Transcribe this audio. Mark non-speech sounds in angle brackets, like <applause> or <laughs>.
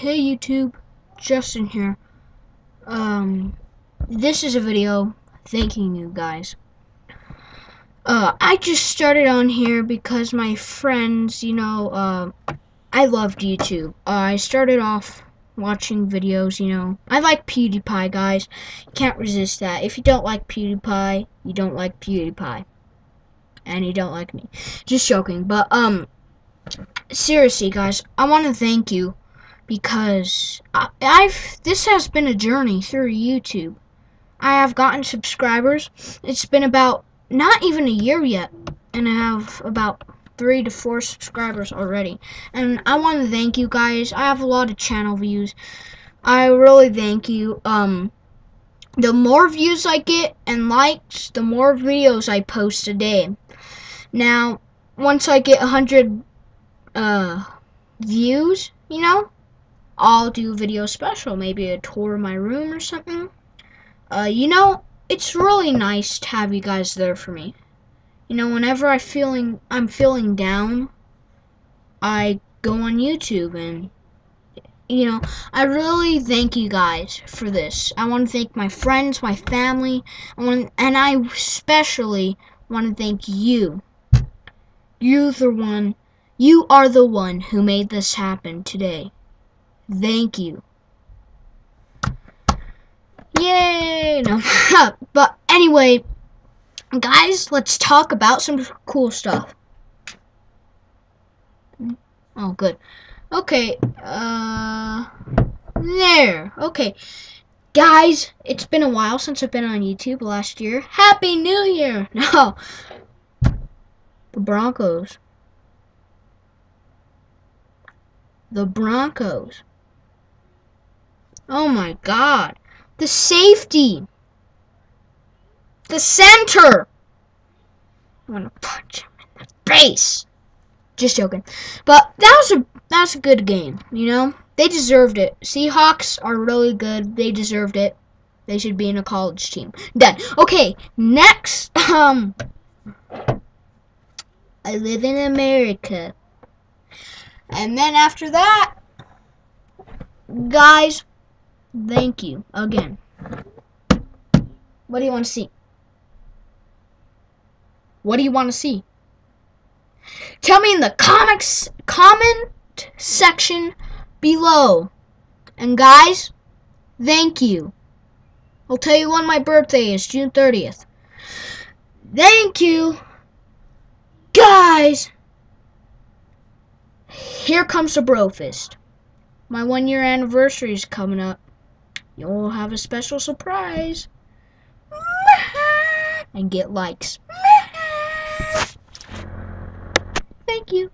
Hey YouTube, Justin here. Um, this is a video thanking you guys. Uh, I just started on here because my friends, you know, uh, I loved YouTube. Uh, I started off watching videos, you know. I like PewDiePie, guys. Can't resist that. If you don't like PewDiePie, you don't like PewDiePie. And you don't like me. Just joking. But, um, seriously, guys, I want to thank you because I, I've this has been a journey through YouTube. I have gotten subscribers. It's been about not even a year yet, and I have about three to four subscribers already. And I want to thank you guys. I have a lot of channel views. I really thank you. Um, the more views I get and likes, the more videos I post a day. Now, once I get 100 uh, views, you know, I'll do a video special, maybe a tour of my room or something. Uh, you know, it's really nice to have you guys there for me. You know, whenever I feeling I'm feeling down, I go on YouTube and you know, I really thank you guys for this. I want to thank my friends, my family, I want and I especially want to thank you. You're the one you are the one who made this happen today. Thank you. Yay! No, <laughs> but anyway, guys, let's talk about some cool stuff. Oh, good. Okay, uh, there. Okay, guys, it's been a while since I've been on YouTube last year. Happy New Year! <laughs> No, the Broncos. The Broncos. Oh my god. The safety. The center. I want to punch him in the face. Just joking. But that was a that's a good game, you know? They deserved it. Seahawks are really good. They deserved it. They should be in a college team. Done. Okay, next <laughs> um I live in America. And then after that, guys, Thank you again. What do you want to see? What do you want to see? Tell me in the comics comment section below. And guys, thank you. I'll tell you when my birthday is, June 30th. Thank you. Guys, here comes the Brofist. My one year anniversary is coming up you'll have a special surprise. And get likes. Thank you.